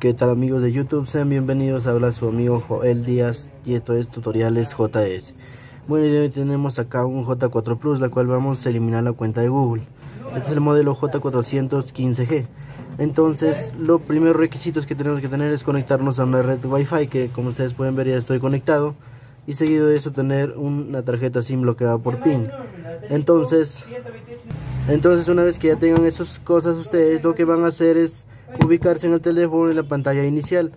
¿Qué tal amigos de YouTube? Sean bienvenidos, habla su amigo Joel Díaz y esto es Tutoriales JS. Bueno, y hoy tenemos acá un J4 Plus, la cual vamos a eliminar la cuenta de Google. Este es el modelo J415G. Entonces, los primeros requisitos que tenemos que tener es conectarnos a una red Wi-Fi, que como ustedes pueden ver ya estoy conectado. Y seguido de eso tener una tarjeta SIM bloqueada por PIN. Entonces, entonces una vez que ya tengan esas cosas ustedes, lo que van a hacer es ubicarse en el teléfono en la pantalla inicial,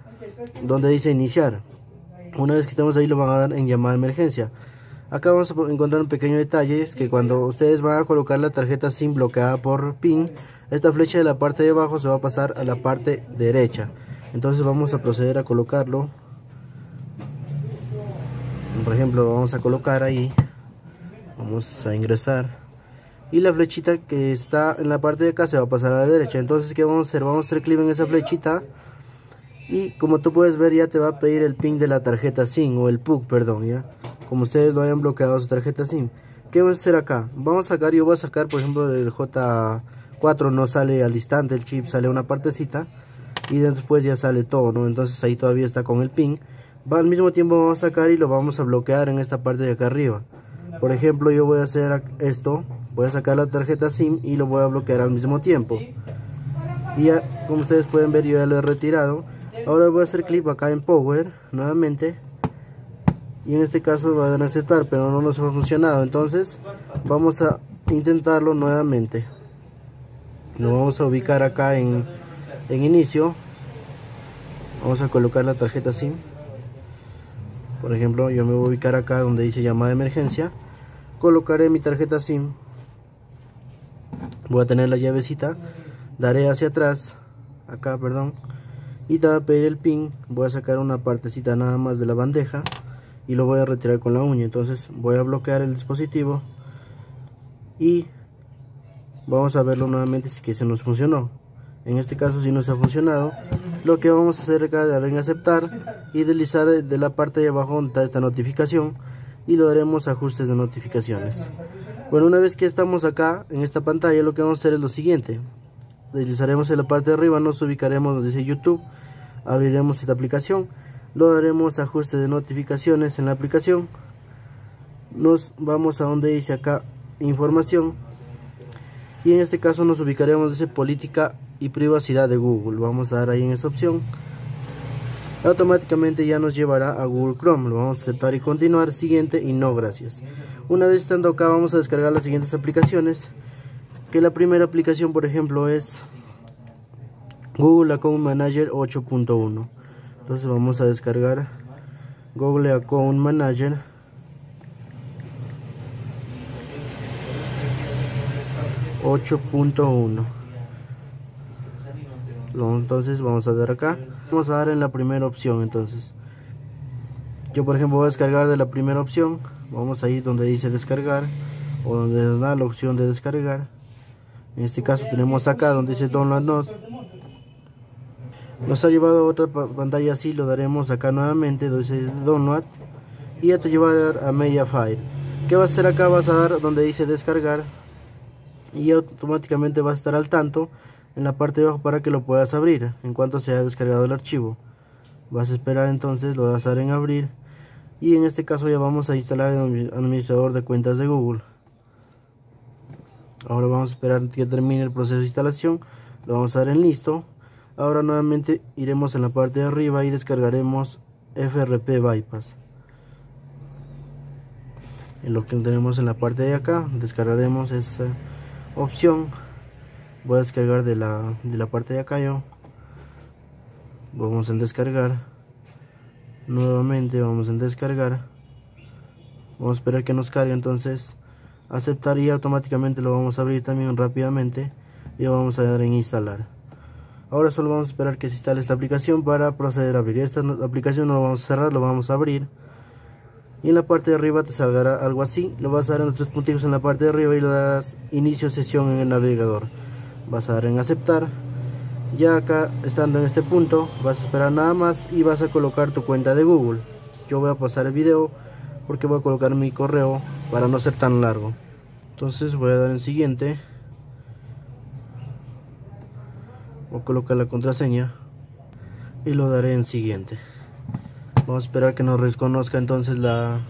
donde dice iniciar. Una vez que estemos ahí lo van a dar en llamada de emergencia. Acá vamos a encontrar un pequeño detalle, es que cuando ustedes van a colocar la tarjeta SIM bloqueada por PIN, esta flecha de la parte de abajo se va a pasar a la parte derecha. Entonces vamos a proceder a colocarlo. Por ejemplo, lo vamos a colocar ahí. Vamos a ingresar y la flechita que está en la parte de acá se va a pasar a la derecha entonces ¿qué vamos a hacer? vamos a hacer clic en esa flechita y como tú puedes ver ya te va a pedir el pin de la tarjeta SIM o el PUC, perdón, ya como ustedes lo hayan bloqueado su tarjeta SIM ¿qué vamos a hacer acá? vamos a sacar, yo voy a sacar por ejemplo el J4 no sale al instante el chip, sale una partecita y después ya sale todo, ¿no? entonces ahí todavía está con el pin va, al mismo tiempo vamos a sacar y lo vamos a bloquear en esta parte de acá arriba por ejemplo yo voy a hacer esto voy a sacar la tarjeta SIM y lo voy a bloquear al mismo tiempo. Y ya como ustedes pueden ver yo ya lo he retirado. Ahora voy a hacer clic acá en power nuevamente. Y en este caso va a aceptar pero no nos ha funcionado. Entonces vamos a intentarlo nuevamente. Lo vamos a ubicar acá en, en inicio. Vamos a colocar la tarjeta SIM. Por ejemplo yo me voy a ubicar acá donde dice llamada de emergencia. Colocaré mi tarjeta SIM voy a tener la llavecita daré hacia atrás acá perdón y te va a pedir el pin voy a sacar una partecita nada más de la bandeja y lo voy a retirar con la uña. Entonces voy a bloquear el dispositivo y vamos a verlo nuevamente si que se nos funcionó. En este caso si nos ha funcionado lo que vamos a hacer es dar en aceptar y deslizar de la parte de abajo donde está esta notificación y lo daremos ajustes de notificaciones bueno, una vez que estamos acá en esta pantalla, lo que vamos a hacer es lo siguiente. Deslizaremos en la parte de arriba, nos ubicaremos donde dice YouTube, abriremos esta aplicación, lo daremos ajustes de notificaciones en la aplicación, nos vamos a donde dice acá información y en este caso nos ubicaremos dice política y privacidad de Google, vamos a dar ahí en esa opción automáticamente ya nos llevará a Google Chrome. Lo vamos a aceptar y continuar. Siguiente y no gracias. Una vez estando acá vamos a descargar las siguientes aplicaciones. Que la primera aplicación por ejemplo es Google Account Manager 8.1. Entonces vamos a descargar Google Account Manager. .1 entonces vamos a dar acá. Vamos a dar en la primera opción entonces. Yo por ejemplo voy a descargar de la primera opción. Vamos a ir donde dice descargar o donde nos da la opción de descargar. En este caso tenemos acá donde dice download nos ha llevado a otra pantalla así lo daremos acá nuevamente donde dice download. Y ya te lleva a Mediafire ¿qué va a hacer acá? vas a dar donde dice descargar. Y automáticamente va a estar al tanto en la parte de abajo para que lo puedas abrir. En cuanto se haya descargado el archivo vas a esperar entonces lo vas a dar en abrir. Y en este caso ya vamos a instalar el administrador de cuentas de Google. Ahora vamos a esperar que termine el proceso de instalación lo vamos a dar en listo. Ahora nuevamente iremos en la parte de arriba y descargaremos FRP Bypass. En lo que tenemos en la parte de acá descargaremos esa opción voy a descargar de la, de la parte de acá yo. Vamos en descargar. Nuevamente vamos en descargar. Vamos a esperar que nos cargue entonces aceptar y automáticamente lo vamos a abrir también rápidamente y vamos a dar en instalar. Ahora solo vamos a esperar que se instale esta aplicación para proceder a abrir. Esta aplicación no lo vamos a cerrar lo vamos a abrir. Y en la parte de arriba te saldrá algo así. Lo vas a dar en los tres puntitos en la parte de arriba y le das inicio sesión en el navegador vas a dar en aceptar. Ya acá estando en este punto vas a esperar nada más y vas a colocar tu cuenta de Google. Yo voy a pasar el video porque voy a colocar mi correo para no ser tan largo. Entonces voy a dar en siguiente. Voy a colocar la contraseña y lo daré en siguiente. Vamos a esperar que nos reconozca entonces la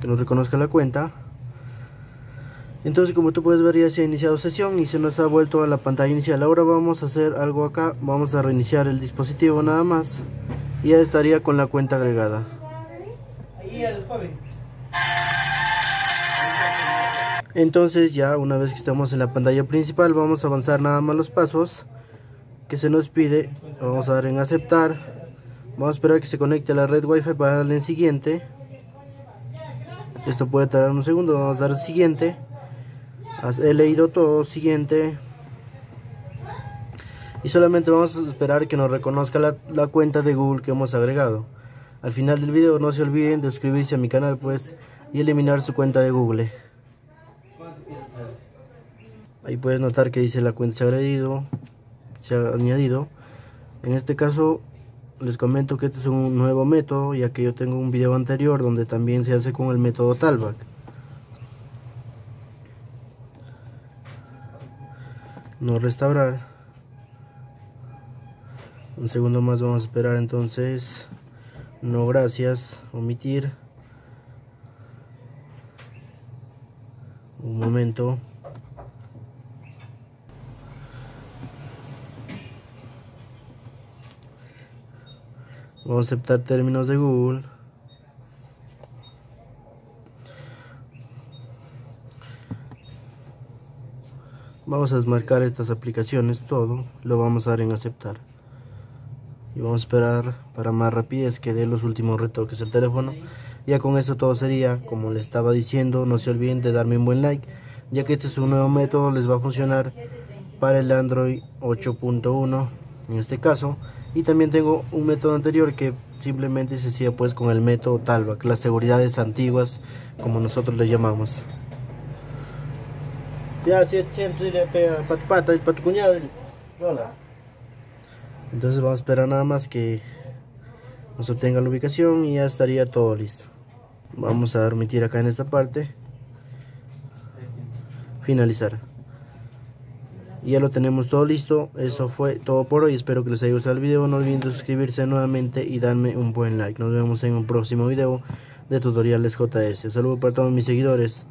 que nos reconozca la cuenta entonces como tú puedes ver ya se ha iniciado sesión y se nos ha vuelto a la pantalla inicial. Ahora vamos a hacer algo acá. Vamos a reiniciar el dispositivo nada más. Y ya estaría con la cuenta agregada. Entonces ya una vez que estamos en la pantalla principal vamos a avanzar nada más los pasos que se nos pide. Vamos a dar en aceptar. Vamos a esperar que se conecte a la red wifi para darle en siguiente. Esto puede tardar un segundo. Vamos a dar siguiente he leído todo siguiente. Y solamente vamos a esperar que nos reconozca la, cuenta de Google que hemos agregado. Al final del video no se olviden de suscribirse a mi canal pues y eliminar su cuenta de Google. Ahí puedes notar que dice la cuenta se ha añadido se ha añadido en este caso les comento que este es un nuevo método ya que yo tengo un video anterior donde también se hace con el método Talback no restaurar. Un segundo más vamos a esperar entonces. No gracias omitir. Un momento. Vamos a aceptar términos de Google vamos a desmarcar estas aplicaciones todo lo vamos a dar en aceptar. Y vamos a esperar para más rapidez que dé los últimos retoques el teléfono. Ya con esto todo sería como les estaba diciendo no se olviden de darme un buen like ya que este es un nuevo método les va a funcionar para el Android 8.1 en este caso. Y también tengo un método anterior que simplemente se hacía pues con el método Talback las seguridades antiguas como nosotros le llamamos ya, siempre para tu pata y para tu cuñado. Entonces vamos a esperar nada más que nos obtenga la ubicación y ya estaría todo listo. Vamos a permitir acá en esta parte. Finalizar. Ya lo tenemos todo listo. Eso fue todo por hoy. Espero que les haya gustado el video. No olviden suscribirse nuevamente y darme un buen like. Nos vemos en un próximo video de tutoriales JS. Saludos para todos mis seguidores.